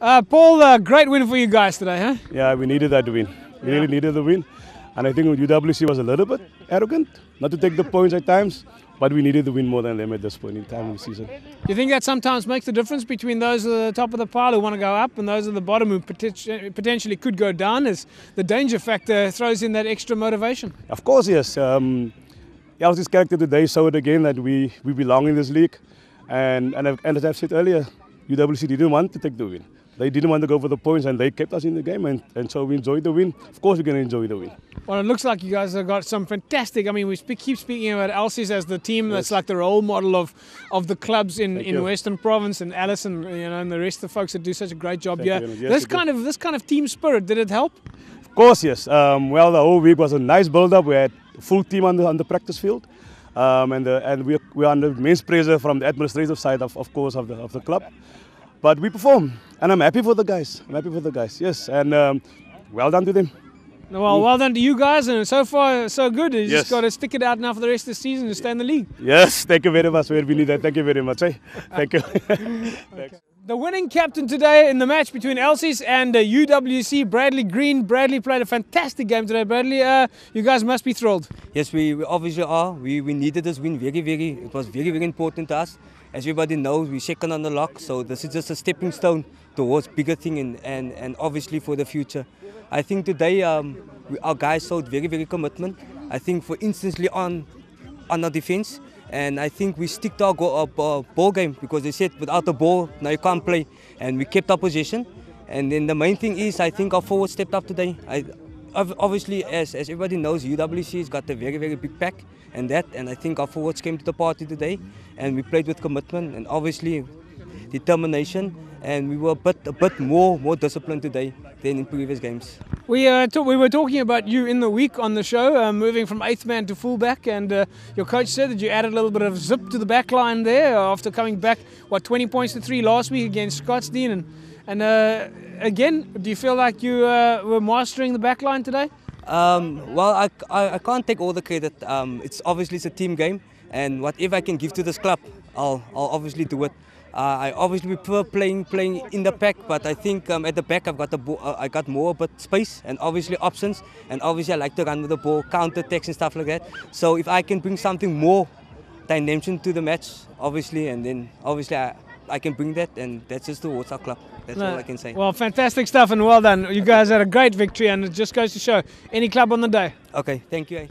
Uh, Paul, uh, great win for you guys today, huh? Yeah, we needed that win. We really needed the win. And I think UWC was a little bit arrogant, not to take the points at times, but we needed the win more than them at this point in time of the season. Do you think that sometimes makes the difference between those at the top of the pile who want to go up and those at the bottom who poten- potentially could go down? As the danger factor throws in that extra motivation. Of course, yes. Um, Elsies character today showed again that we, we belong in this league. And, and, and as I've said earlier, UWC didn't want to take the win. They didn't want to go for the points and they kept us in the game and, and so we enjoyed the win. Of course we're going to enjoy the win. Well, it looks like you guys have got some fantastic. I mean, we speak, keep speaking about Elsies as the team that's like the role model of, of the clubs in, Thank in you. Western Province and Allison, you know, and the rest of the folks that do such a great job Thank here. yes, this kind of this kind of team spirit did it help? Of course, yes. Um, well, the whole week was a nice build-up. We had full team on the, on the practice field. Um, and the, and we, we are under immense pressure from the administrative side, of, of course, of the, of the club. But we perform, and I'm happy for the guys. I'm happy for the guys, yes. And um, well done to them. Well, well done to you guys, and so far so good. You Yes. just got to stick it out now for the rest of the season and stay in the league. Yes, thank you very much. We need that. Thank you very much. Eh? Thank you. The winning captain today in the match between Elsies and uh, UWC, Bradley Green. Bradley played a fantastic game today. Bradley, uh, you guys must be thrilled. Yes, we, we obviously are. We, we needed this win very, very, it was very, very important to us. As everybody knows, we're second on the lock, so this is just a stepping stone towards bigger thing and, and, and obviously for the future. I think today um, we, our guys showed very, very commitment. I think, for instantly on, on our defense, and I think we stick to our, go, our, our ball game because they said without the ball, now you can't play. And we kept our position. And then the main thing is, I think our forward stepped up today. I, ob- obviously, as, as everybody knows, UWC has got a very, very big pack and that. And I think our forwards came to the party today and we played with commitment and obviously determination. And we were a bit, a bit more, more disciplined today than in previous games. We uh, we were talking about you in the week on the show, uh, moving from eighth man to fullback, and uh, your coach said that you added a little bit of zip to the back line there after coming back, what, 20 points to three last week against Scottsdene. And, and uh, again, do you feel like you uh, were mastering the back line today? Um, well, I, I, I can't take all the credit. Um, it's obviously it's a team game, and whatever I can give to this club, I'll, I'll obviously do it. Uh, I obviously prefer playing playing in the pack, but I think um, at the back I've got the uh, I got more but space and obviously options, and obviously I like to run with the ball, counter attacks and stuff like that. So if I can bring something more dimension to the match, obviously, and then obviously I, I can bring that, and that's just the our club. That's all I can say. Well, fantastic stuff and well done. You guys had a great victory, and it just goes to show any club on the day. Okay, thank you. eh.